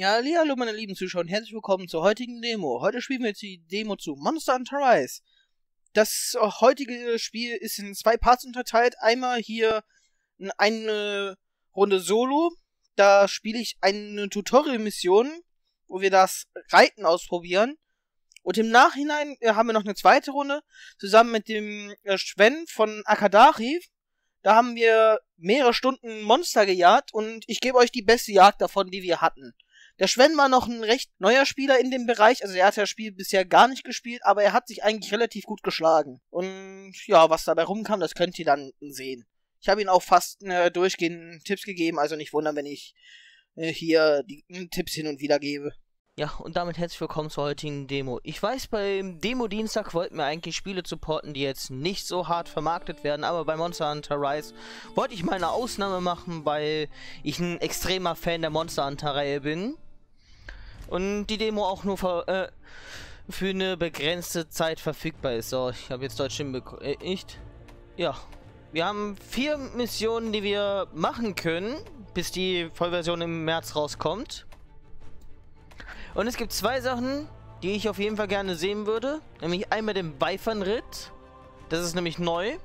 Ja, hallo meine lieben Zuschauer und herzlich willkommen zur heutigen Demo. Heute spielen wir jetzt die Demo zu Monster Hunter Rise. Das heutige Spiel ist in zwei Parts unterteilt. Einmal hier eine Runde Solo. Da spiele ich eine Tutorial-Mission, wo wir das Reiten ausprobieren. Und im Nachhinein äh, haben wir noch eine zweite Runde zusammen mit dem äh, Sven von Akadari. Da haben wir mehrere Stunden Monster gejagt und ich gebe euch die beste Jagd davon, die wir hatten. Der Schwen war noch ein recht neuer Spieler in dem Bereich. Also er hat das Spiel bisher gar nicht gespielt, aber er hat sich eigentlich relativ gut geschlagen. Und ja, was dabei rumkam, das könnt ihr dann sehen. Ich habe ihm auch fast äh, durchgehend Tipps gegeben, also nicht wundern, wenn ich äh, hier die äh, Tipps hin und wieder gebe. Ja, und damit herzlich willkommen zur heutigen Demo. Ich weiß, beim Demo-Dienstag wollten wir eigentlich Spiele supporten, die jetzt nicht so hart vermarktet werden, aber bei Monster Hunter Rise wollte ich mal eine Ausnahme machen, weil ich ein extremer Fan der Monster Hunter-Reihe bin. Und die Demo auch nur für, äh, für eine begrenzte Zeit verfügbar ist. So, ich habe jetzt Deutsch hinbekommen. Äh, nicht? Ja. Wir haben vier Missionen, die wir machen können, bis die Vollversion im März rauskommt. Und es gibt zwei Sachen, die ich auf jeden Fall gerne sehen würde. Nämlich einmal den Beifernritt. Das ist nämlich neu.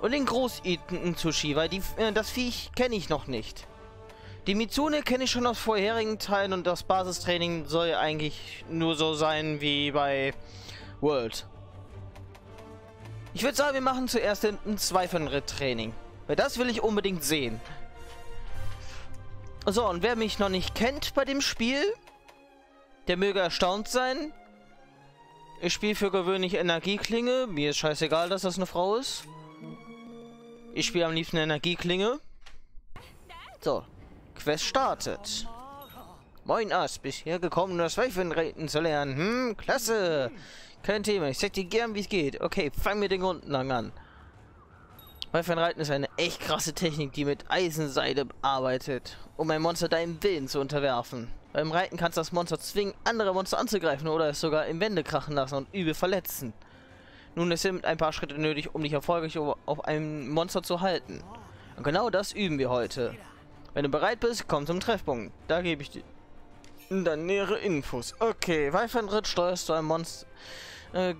Und den Großiten-Sushi, weil die, äh, das Viech kenne ich noch nicht. Die Mitsune kenne ich schon aus vorherigen Teilen und das Basistraining soll eigentlich nur so sein wie bei World. Ich würde sagen, wir machen zuerst ein Zweifernritt-Training. Weil das will ich unbedingt sehen. So, und wer mich noch nicht kennt bei dem Spiel, der möge erstaunt sein. Ich spiele für gewöhnlich Energieklinge. Mir ist scheißegal, dass das eine Frau ist. Ich spiele am liebsten Energieklinge. So, Quest startet. Moin Ass, bist hier gekommen, um das Waffenreiten zu lernen. Hm, klasse. Kein Thema, ich zeig dir gern, wie es geht. Okay, fang mir den Grundlang an. Waffenreiten ist eine echt krasse Technik, die mit Eisenseide arbeitet, um ein Monster deinem Willen zu unterwerfen. Beim Reiten kannst du das Monster zwingen, andere Monster anzugreifen oder es sogar in Wände krachen lassen und übel verletzen. Nun, es sind ein paar Schritte nötig, um dich erfolgreich auf einem Monster zu halten. Und genau das üben wir heute. Wenn du bereit bist, komm zum Treffpunkt. Da gebe ich dir dann nähere Infos. Okay, Weifernritt steuerst du ein Monster. Äh,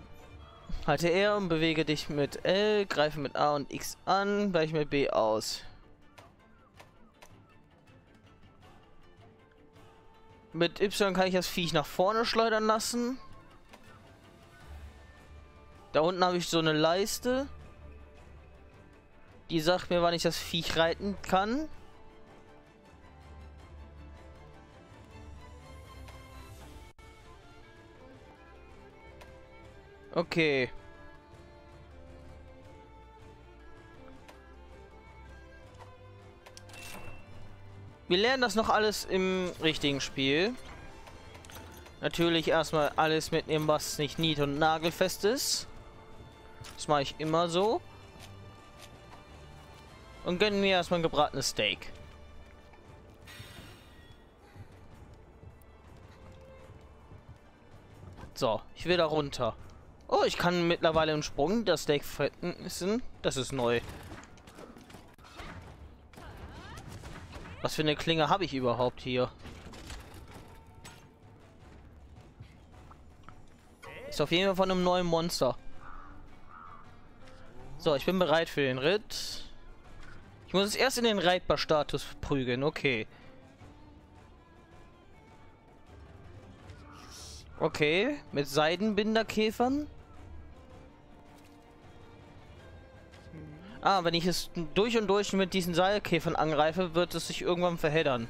halte R und bewege dich mit L, greife mit A und X an, weiche mit B aus. Mit Y kann ich das Viech nach vorne schleudern lassen. Da unten habe ich so eine Leiste. Die sagt mir, wann ich das Viech reiten kann. Okay. Wir lernen das noch alles im richtigen Spiel. Natürlich erstmal alles mitnehmen, was nicht nied- und nagelfest ist. Das mache ich immer so. Und gönnen mir erstmal ein gebratenes Steak. So, ich will da runter. Oh, ich kann mittlerweile im Sprung das Steak fretten. Das ist neu. Was für eine Klinge habe ich überhaupt hier? Ist auf jeden Fall von einem neuen Monster. So, ich bin bereit für den Ritt. Ich muss es erst in den Reitbar-Status prügeln. Okay. Okay, mit Seidenbinderkäfern. Ah, wenn ich es durch und durch mit diesen Seilkäfern angreife, wird es sich irgendwann verheddern.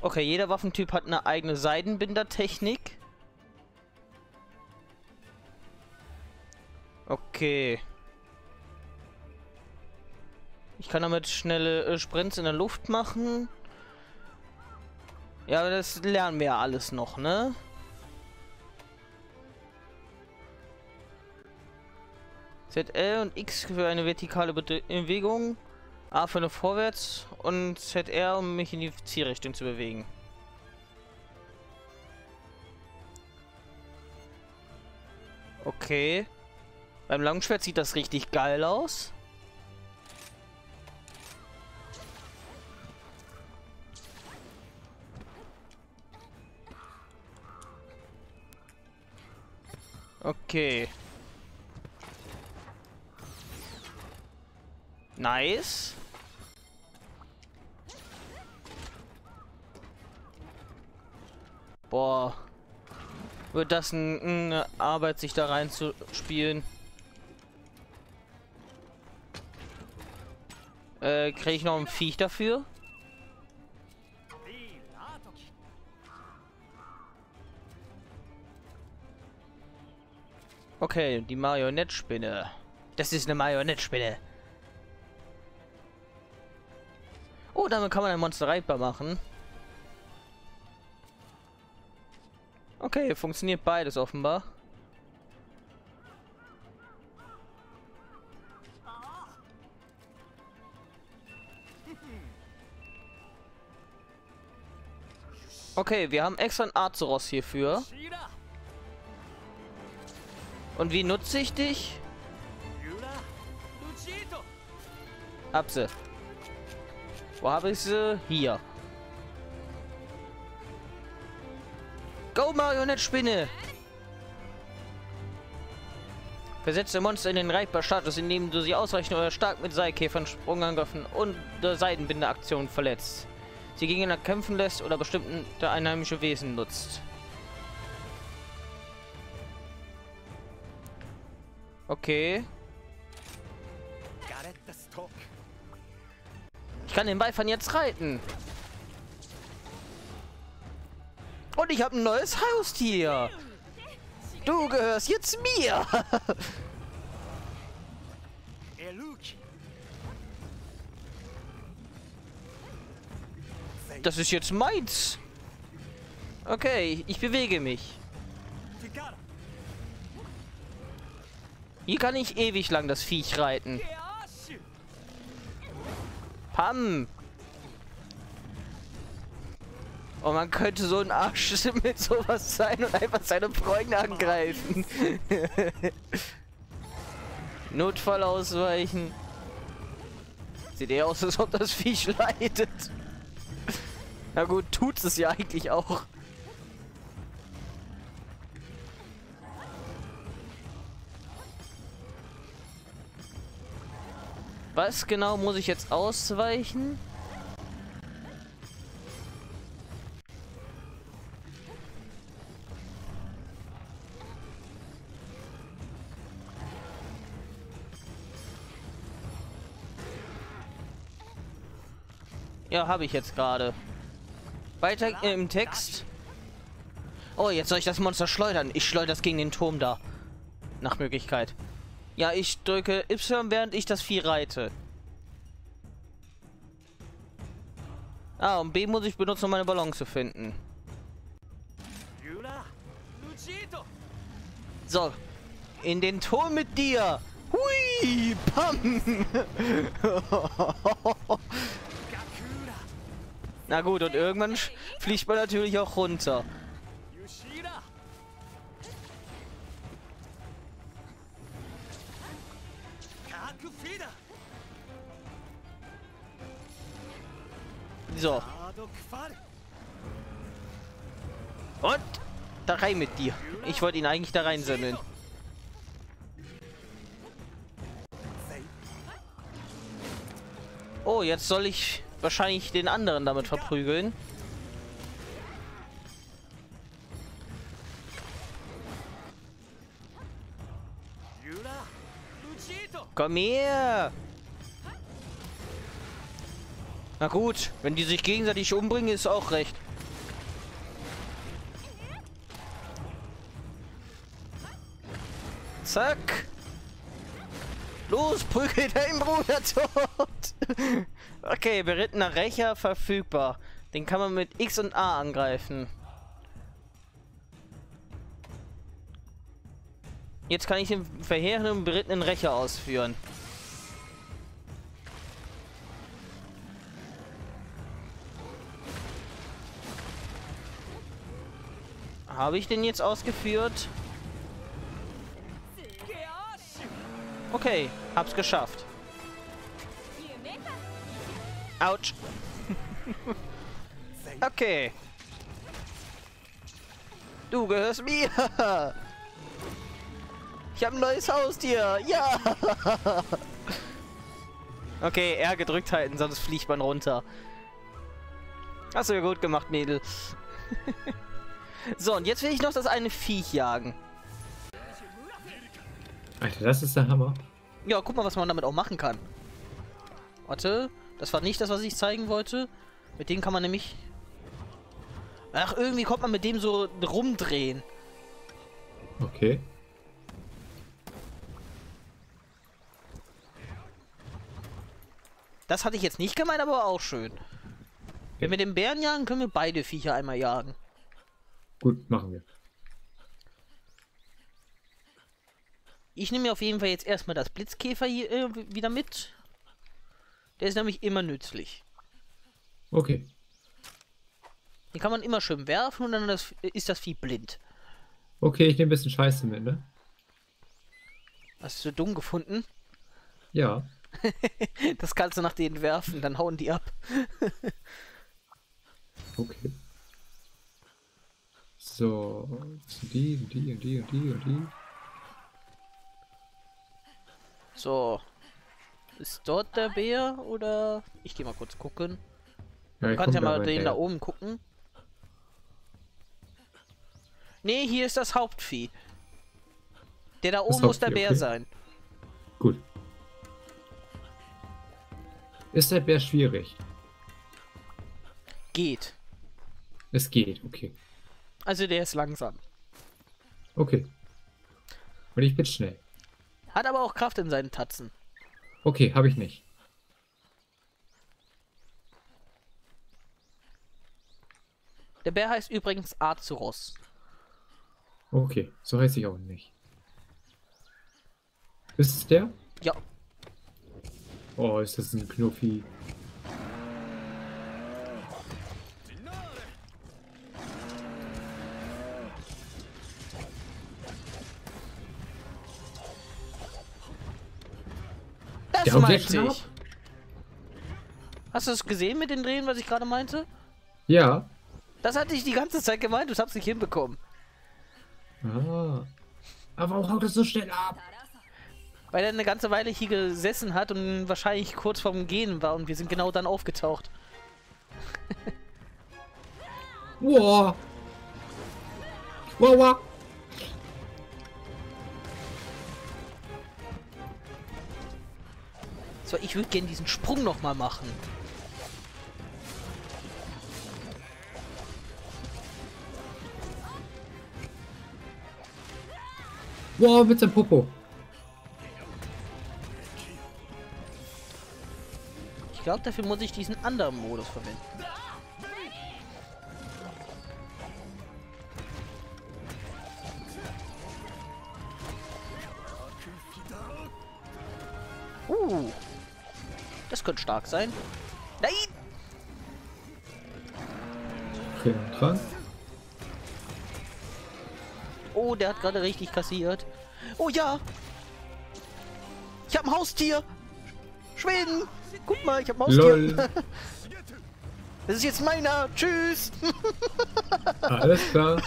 Okay, jeder Waffentyp hat eine eigene Seidenbinder-Technik. Okay. Ich kann damit schnelle äh, Sprints in der Luft machen. Ja, das lernen wir ja alles noch, ne? ZL und X für eine vertikale Bewegung, A für eine Vorwärts und ZR, um mich in die Zielrichtung zu bewegen. Okay. Beim Langschwert sieht das richtig geil aus. Okay. Nice. Boah. Wird das ein, eine Arbeit, sich da reinzuspielen? Äh, kriege ich noch ein Viech dafür? Okay, die Marionettspinne. Das ist eine Marionettspinne. Damit kann man ein Monster reitbar machen. Okay, funktioniert beides offenbar. Okay, wir haben extra ein Azeros hierfür. Und wie nutze ich dich? Hab sie. Wo habe ich sie? Hier. Go, Marionettspinne! Versetze Monster in den Reitbar-Status, indem du sie ausreichend oder stark mit Seilkäfern, Sprungangriffen und der Seidenbinde-Aktion verletzt. Sie gegeneinander kämpfen lässt oder bestimmte einheimische Wesen nutzt. Okay. Ich kann den Beifang jetzt reiten. Und ich habe ein neues Haustier. Du gehörst jetzt mir. Das ist jetzt meins. Okay, ich bewege mich. Hier kann ich ewig lang das Viech reiten. Pam! Und man könnte so ein Arsch mit sowas sein und einfach seine Freunde angreifen. Notfall ausweichen. Sieht eher aus, als ob das Viech leidet. Na gut, tut es ja eigentlich auch. Was genau muss ich jetzt ausweichen? Ja, habe ich jetzt gerade. Weiter im Text. Oh, jetzt soll ich das Monster schleudern. Ich schleudere es gegen den Turm da. Nach Möglichkeit. Ja, ich drücke Y, während ich das Vieh reite. Ah, und B muss ich benutzen, um meine Balance zu finden. So. In den Turm mit dir. Hui, pam. Na gut, und irgendwann fliegt man natürlich auch runter. So. Und da rein mit dir. Ich wollte ihn eigentlich da reinsammeln. Oh, jetzt soll ich wahrscheinlich den anderen damit verprügeln. Komm her! Na gut, wenn die sich gegenseitig umbringen, ist auch recht. Zack. Los, prügel deinen Bruder tot. okay, berittener Rächer verfügbar. Den kann man mit X und A angreifen. Jetzt kann ich den verheerenden berittenen Rächer ausführen. Habe ich den jetzt ausgeführt? Okay, hab's geschafft. Autsch. okay. Du gehörst mir. Ich habe ein neues Haustier. Ja. Okay, R gedrückt halten, sonst fliegt man runter. Hast du ja gut gemacht, Mädel. so, und jetzt will ich noch das eine Viech jagen. Alter, das ist der Hammer. Ja, guck mal, was man damit auch machen kann. Warte, das war nicht das, was ich zeigen wollte. Mit dem kann man nämlich... Ach, irgendwie kommt man mit dem so rumdrehen. Okay. Das hatte ich jetzt nicht gemeint, aber auch schön. Wenn wir den Bären jagen, können wir beide Viecher einmal jagen. Gut, machen wir. Ich nehme mir auf jeden Fall jetzt erstmal das Blitzkäfer hier äh, wieder mit. Der ist nämlich immer nützlich. Okay. Den kann man immer schön werfen und dann das, ist das Vieh blind. Okay, ich nehme ein bisschen Scheiße mit, ne? Hast du dumm gefunden? Ja. das kannst du nach denen werfen, dann hauen die ab. okay. So, die, die und die und die und die. So. Ist dort der Bär oder... Ich gehe mal kurz gucken. Ja, Du kannst ja mal den den da oben gucken. Nee, hier ist das Hauptvieh. Der da oben muss der Bär okay. sein. Gut. Ist der Bär schwierig? Geht. Es geht, okay. Also der ist langsam. Okay. Und ich bin schnell. Hat aber auch Kraft in seinen Tatzen. Okay, habe ich nicht. Der Bär heißt übrigens Azeros. Okay, so heißt ich auch nicht. Ist es der? Ja, Oh, ist das ein Knuffi. Schon ich. Hast du es gesehen mit den Drehen, was ich gerade meinte? Ja. Das hatte ich die ganze Zeit gemeint, du hast nicht hinbekommen. Ah. Aber warum haut das so schnell ab? Weil er eine ganze Weile hier gesessen hat und wahrscheinlich kurz vorm Gehen war und wir sind genau dann aufgetaucht. Wow. Wow, wow. So, ich würde gerne diesen Sprung nochmal machen. Wow, seinem Popo. Ich glaube, dafür muss ich diesen anderen Modus verwenden. Uh. Das könnte stark sein. Nein! Okay, dran. Oh, der hat gerade richtig kassiert. Oh ja! Ich habe ein Haustier! Schweden! Guck mal, ich habe ein Haustier! Lol. Das ist jetzt meiner! Tschüss! Alles klar.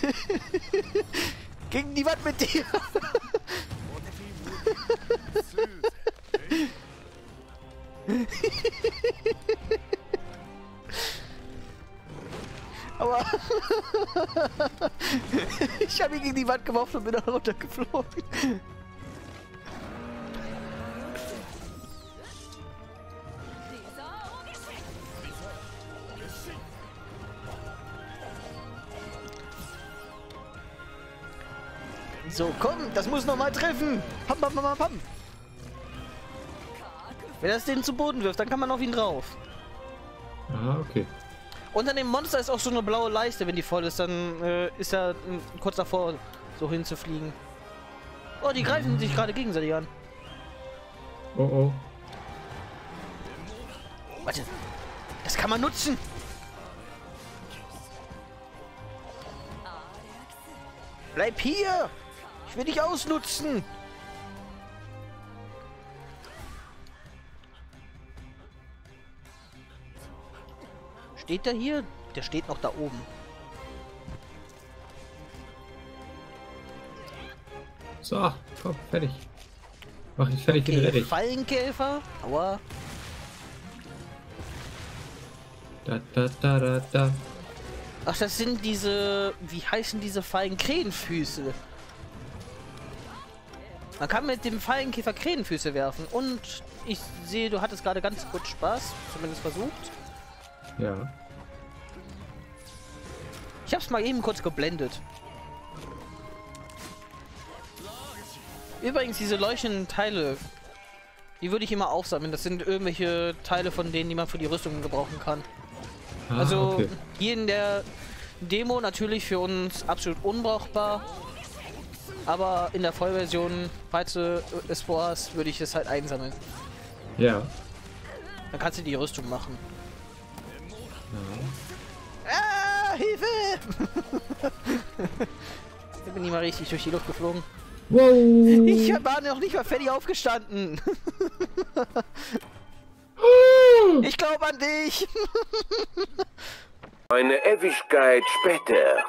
Gegen die Wand mit dir! ich habe ihn gegen die Wand geworfen und bin dann runtergeflogen. So, komm, das muss noch mal treffen. Pam, pam, pam, pam. Wenn es den zu Boden wirft, dann kann man auf ihn drauf. Ah, okay. Unter dem Monster ist auch so eine blaue Leiste. Wenn die voll ist, dann äh, ist er äh, kurz davor, so hinzufliegen. Oh, die greifen sich gerade gegenseitig an. Oh, oh. Warte. Das kann man nutzen. Bleib hier. Ich will dich ausnutzen. Steht der hier? Der steht noch da oben. So, komm, fertig. Mach ich fertig, okay, fertig. Fallenkäfer. Aua. Da, da, da, da, da. Ach, das sind diese... Wie heißen diese Fallen? Krähenfüße. Man kann mit dem Fallenkäfer Krähenfüße werfen. Und ich sehe, du hattest gerade ganz kurz Spaß. Zumindest versucht. Ja. Ich hab's mal eben kurz geblendet. Übrigens, diese leuchtenden Teile, die würde ich immer aufsammeln. Das sind irgendwelche Teile von denen, die man für die Rüstung gebrauchen kann. Ah, also okay. hier in der Demo natürlich für uns absolut unbrauchbar. Aber in der Vollversion, falls du es vorhast, würde ich es halt einsammeln. Ja. Dann kannst du die Rüstung machen. Ja. Ah, Hilfe! ich bin nicht mal richtig durch die Luft geflogen. Wow. Ich war noch nicht mal fertig aufgestanden. ich glaube an dich. Eine Ewigkeit später.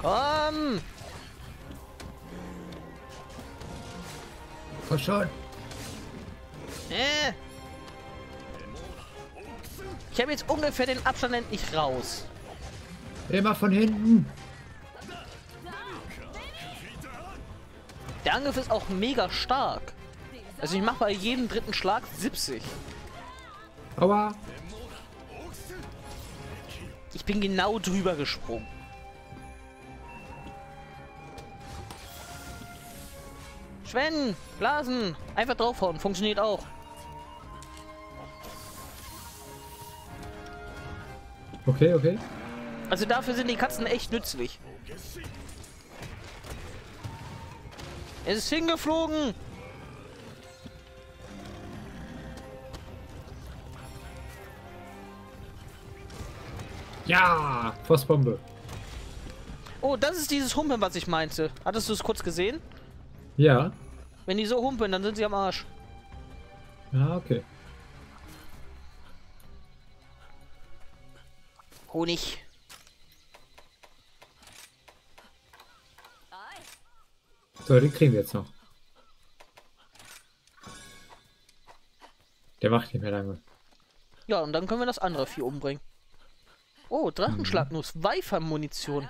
Komm. Komm schon. Äh. Ich habe jetzt ungefähr den Abstand endlich raus. Immer von hinten. Der Angriff ist auch mega stark. Also ich mache bei jedem dritten Schlag 70. Aua. Ich bin genau drüber gesprungen. Schwen, Blasen, einfach draufhauen, funktioniert auch. Okay, okay. Also dafür sind die Katzen echt nützlich. Es ist hingeflogen. Ja, Frostbombe. Oh, das ist dieses Humpeln, was ich meinte. Hattest du es kurz gesehen? Ja. Wenn die so humpeln, dann sind sie am Arsch. Ja, okay. Honig. So, den kriegen wir jetzt noch. Der macht nicht mehr lange. Ja, und dann können wir das andere Vieh umbringen. Oh, Drachenschlagnuss, mhm. Weifermunition.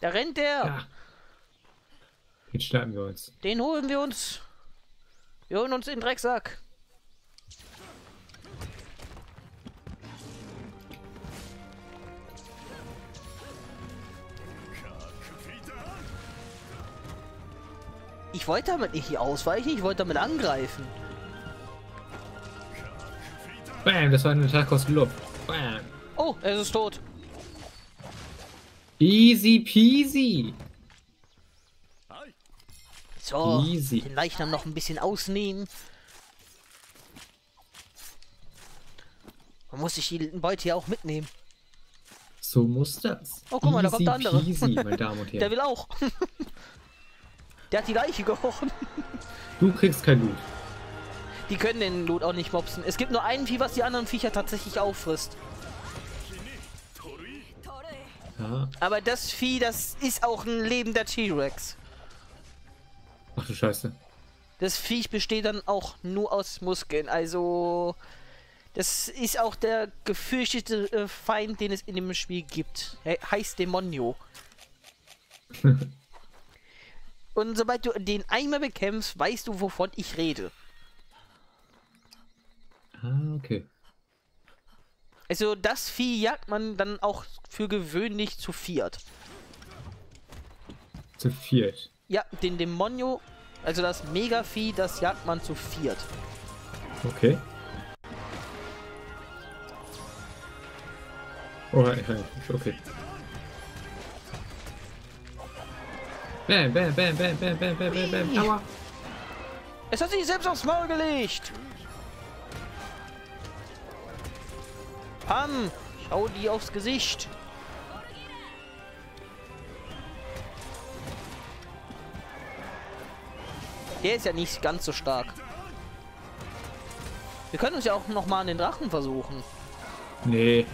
Da rennt der. Ja. Den schnappen wir uns. Den holen wir uns. Wir holen uns den Drecksack. Ich wollte damit nicht ausweichen, ich wollte damit angreifen. Bam, das war eine Attack aus Luft. Bam. Oh, er ist tot. Easy peasy. So, Easy. den Leichnam noch ein bisschen ausnehmen. Man muss sich die Beute ja auch mitnehmen. So muss das. Oh, guck mal, da kommt der andere. Easy, meine Damen und Herren. Der will auch. Der hat die Leiche gerochen. Du kriegst kein Loot. Die können den Loot auch nicht mopsen. Es gibt nur ein Vieh, was die anderen Viecher tatsächlich auffrisst. Ja. Aber das Vieh, das ist auch ein lebender T-Rex. Ach du Scheiße. Das Viech besteht dann auch nur aus Muskeln. Also, das ist auch der gefürchtete äh, Feind, den es in dem Spiel gibt. Er heißt Demonio. Und sobald du den einmal bekämpfst, weißt du, wovon ich rede. Ah, okay. Also das Vieh jagt man dann auch für gewöhnlich zu viert. Zu viert? Ja, den Dämonio, also das Mega-Vieh, das jagt man zu viert. Okay. Oh, okay. Bam, bam, bam, bam, bam, bam, bam, bam, bam. Aua. Es hat sich selbst aufs Maul gelegt. Pam, schau die aufs Gesicht. Der ist ja nicht ganz so stark. Wir können uns ja auch noch mal an den Drachen versuchen. Nee.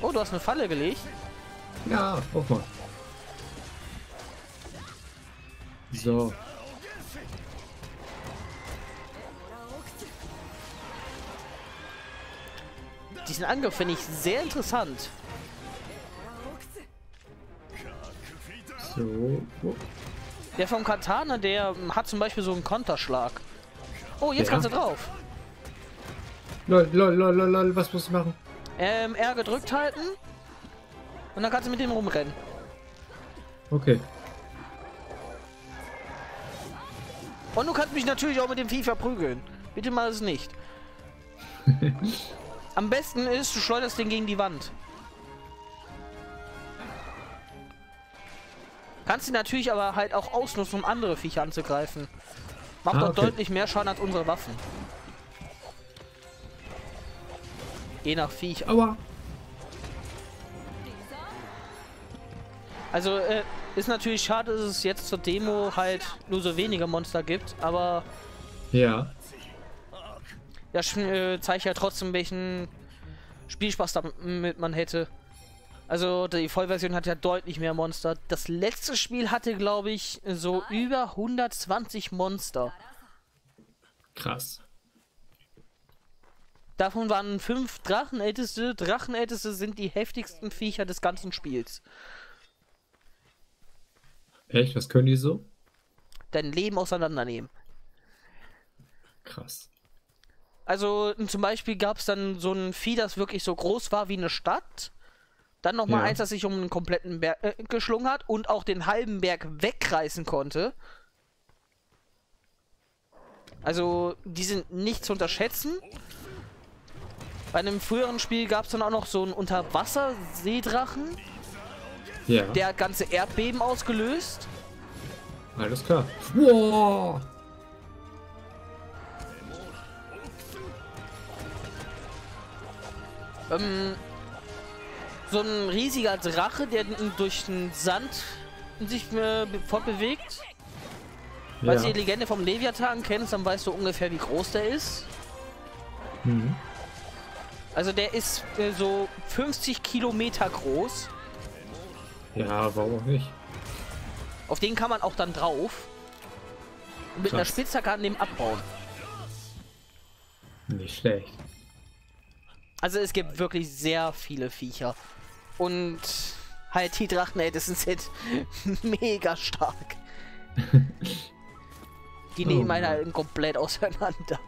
Oh, du hast eine Falle gelegt. Ja, auch mal. So. Diesen Angriff finde ich sehr interessant. So. Der vom Katana, der hat zum Beispiel so einen Konterschlag. Oh, jetzt Ja. kannst du drauf. Lol, lol, lol, lol, lol, was musst du machen? Ähm, R gedrückt halten. Und dann kannst du mit dem rumrennen. Okay. Und du kannst mich natürlich auch mit dem Vieh verprügeln. Bitte mal es nicht. Am besten ist, du schleuderst den gegen die Wand. Kannst ihn natürlich aber halt auch ausnutzen, um andere Viecher anzugreifen. Macht Ah, dort okay. deutlich mehr Schaden als unsere Waffen. Je nach Viech. Aua. Also, äh, ist natürlich schade, dass es jetzt zur Demo halt nur so wenige Monster gibt, aber Ja. das äh, zeigt ja trotzdem, welchen Spielspaß damit man hätte. Also, die Vollversion hat ja deutlich mehr Monster. Das letzte Spiel hatte, glaube ich, so über 120 Monster. Krass. Davon waren fünf Drachenälteste. Drachenälteste sind die heftigsten Viecher des ganzen Spiels. Echt? Was können die so? Dein Leben auseinandernehmen. Krass. Also zum Beispiel gab es dann so ein Vieh, das wirklich so groß war wie eine Stadt. Dann nochmal Ja. eins, das sich um einen kompletten Berg äh, geschlungen hat und auch den halben Berg wegreißen konnte. Also die sind nicht zu unterschätzen. Bei einem früheren Spiel gab es dann auch noch so einen Unterwasser-Seedrachen. Ja. Der hat ganze Erdbeben ausgelöst. Alles klar. Wow. Ähm, so ein riesiger Drache, der durch den Sand sich äh, be- fortbewegt. Falls Ja. ihr die Legende vom Leviathan kennst, dann weißt du ungefähr, wie groß der ist. Mhm. Also der ist äh, so 50 Kilometer groß. Ja, warum auch nicht? Auf den kann man auch dann drauf. Und mit einer Krass. Spitzhacke an dem abbauen. Nicht schlecht. Also es gibt wirklich sehr viele Viecher. Und halt die Drachenältesten sind mega stark. Die Oh nehmen Mann. einen halt komplett auseinander.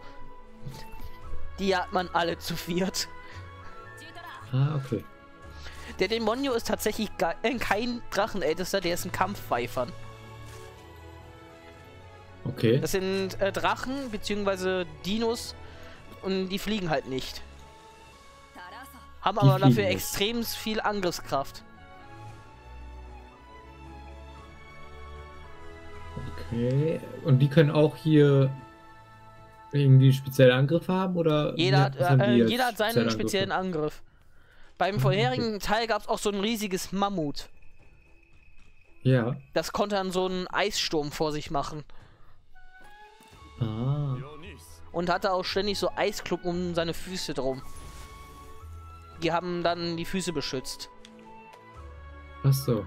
Die hat man alle zu viert. Ah, okay. Der Dämonio ist tatsächlich äh, kein Drachenältester, der ist ein Kampfpfeifern. Okay. Das sind äh, Drachen bzw. Dinos und die fliegen halt nicht. Haben aber dafür extrem viel Angriffskraft. Okay. Und die können auch hier irgendwie spezielle Angriffe haben oder? Jeder, hat, äh, jetzt jeder hat seinen spezielle speziellen Angriffe? Angriff. Beim vorherigen Teil gab es auch so ein riesiges Mammut. Ja. Das konnte dann so einen Eissturm vor sich machen. Ah. Und hatte auch ständig so Eisklumpen um seine Füße drum. Die haben dann die Füße beschützt. Ach so.